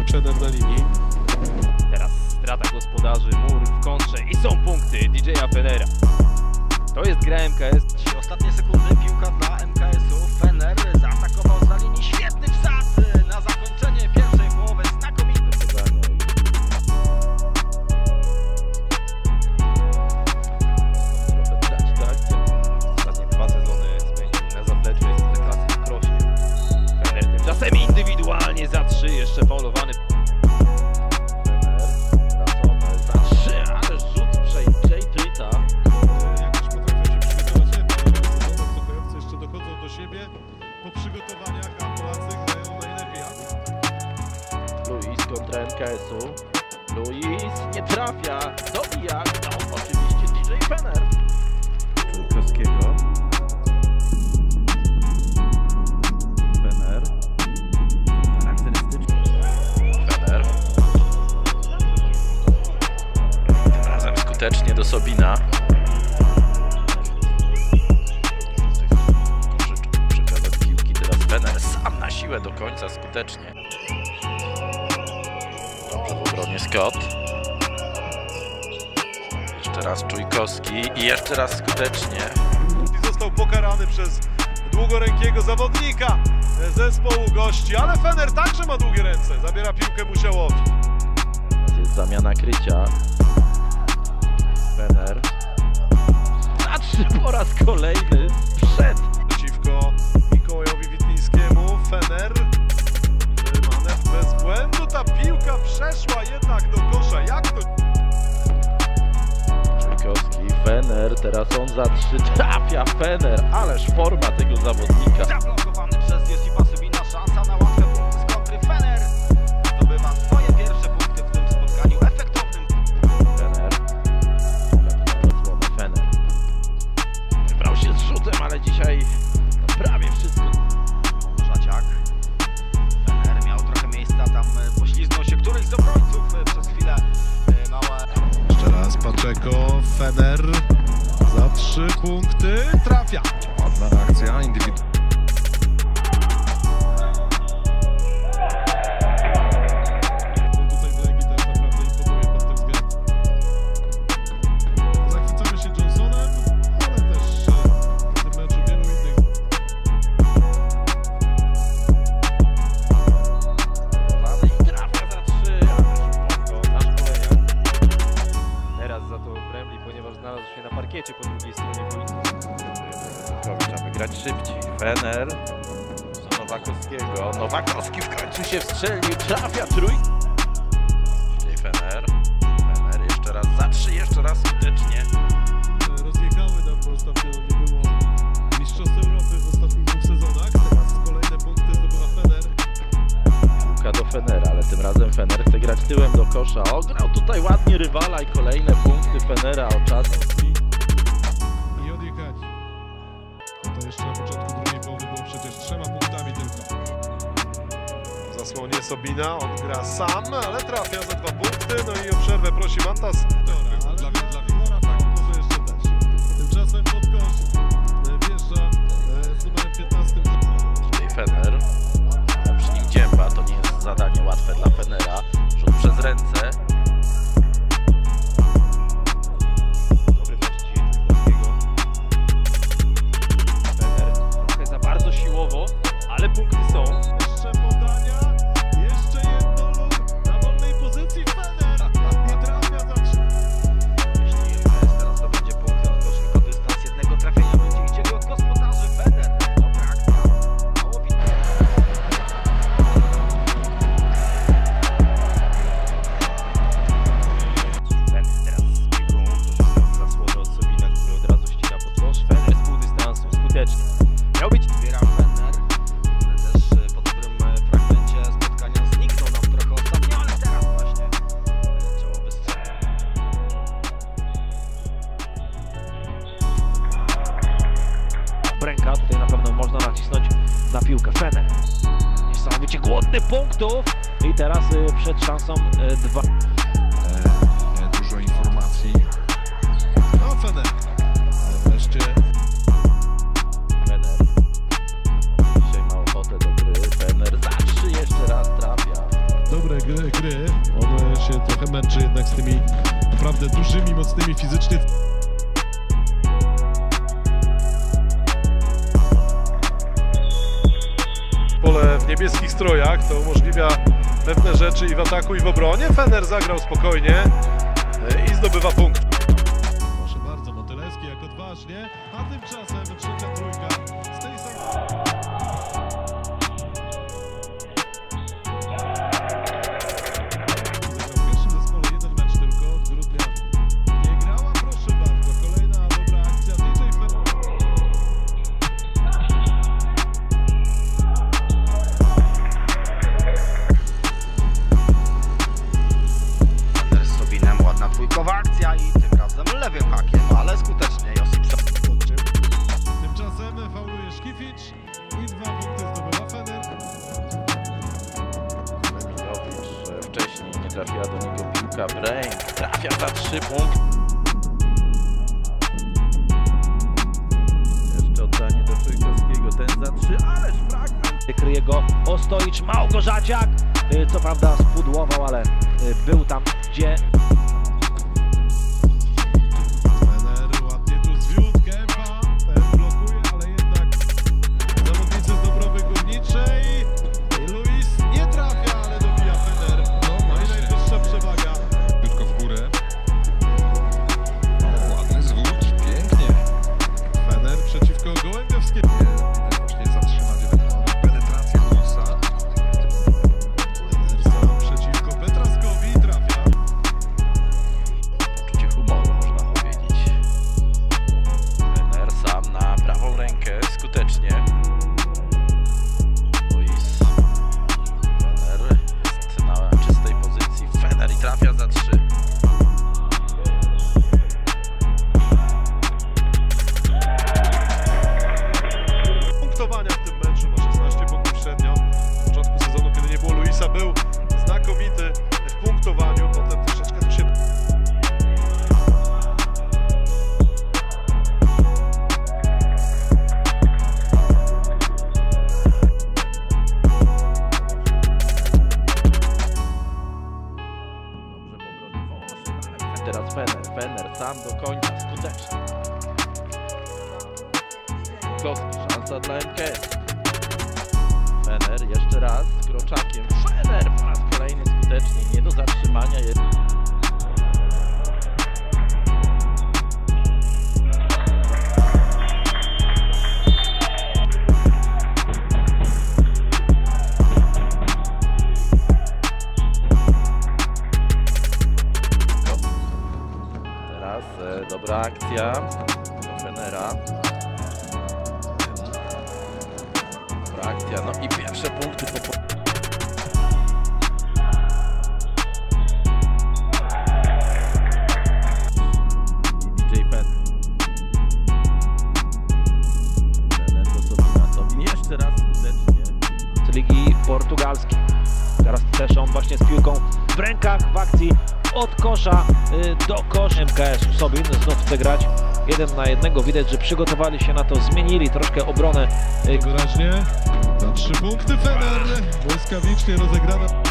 Dawno Cheddar na linii. Teraz strata gospodarzy, mur w kontrze i są punkty DJ-a Fenera. To jest gra MKS. Trzy ostatnie sekundy, po przygotowaniach, a Polacy grają najlepiej. Luis kontra MKS-u. Luis nie trafia, dobija, no oczywiście DJ Fener. Czujkowskiego. Fener. Charakterystyczny. Fener. Tym razem skutecznie do Sobina. Końca skutecznie. Dobrze w obronie Scott. Jeszcze raz Czujkowski i jeszcze raz skutecznie. Został pokarany przez długorękiego zawodnika zespołu gości, ale Fener także ma długie ręce. Zabiera piłkę Musiałowi. Jest zamiana krycia. Fener. Na trzy po raz kolejny przed. Przeciwko Mikołajowi Witlińskiemu. Fener. Ta piłka przeszła jednak do kosza. Jak to Czujkowski, Fener, teraz on za trzy trafia Fener, ależ forma tego zawodnika. Zablokowany przez Josipa Subina. Szansa na łatwe punkty z kontry. Fener zdobywa swoje pierwsze punkty w tym spotkaniu efektownym. Fener. Odsłonę Fener. Wybrał się z rzutem, ale dzisiaj Do Nowakowskiego. Nowakowski w końcu się Strzelił, trafia trój. Dzisiaj Fener. Fener jeszcze raz za trzy, jeszcze raz skutecznie. rozjechały nam, bo ostatnio nie było Mistrzostw Europy w ostatnich dwóch sezonach. Teraz kolejne punkty zdobywa Fener. Piłka do Fenera, ale tym razem Fener chce grać tyłem do kosza. Ograł tutaj ładnie rywala i kolejne punkty Fenera o czas. i, i odjechać. To jeszcze na początku zasłonie Sobina, on gra sam, ale trafia za dwa punkty, no i o przerwę prosi Mantas. punktów i teraz y, przed szansą y, dwa. E, dużo informacji. No Feder. E, wreszcie. Fener. Dzisiaj ma ochotę do gry. Fener zawsze jeszcze raz trafia. Dobre gry, gry. On się trochę męczy jednak z tymi naprawdę dużymi, mocnymi fizycznie. Niebieskich strojach to umożliwia pewne rzeczy i w ataku i w obronie. Fener zagrał spokojnie e, i zdobywa punkt. Proszę bardzo, Motylewski jak odważnie, a tymczasem trzecia trójka z tej samej... trafiła do niego piłka. Brain trafia za trzy punkty. Jeszcze oddanie do Czujkowskiego. Ten za trzy, ależ fragment. kryje go Ostojcz, Małgorzaciak, y, co prawda spudłował, ale y, był tam, gdzie MKS. Fener jeszcze raz z Kroczakiem. Fener po raz kolejny skutecznie, nie do zatrzymania jest. Teraz e, dobra akcja do Fenera. Akcja, no i pierwsze punkty po... Ligi Portugalskiej. Teraz też on właśnie z piłką w rękach w akcji od kosza y, do kosza. MKS Sobin znów chce grać jeden na jednego. Widać, że przygotowali się na to, zmienili troszkę obronę. Wyraźnie za trzy punkty Fener, błyskawicznie rozegrana.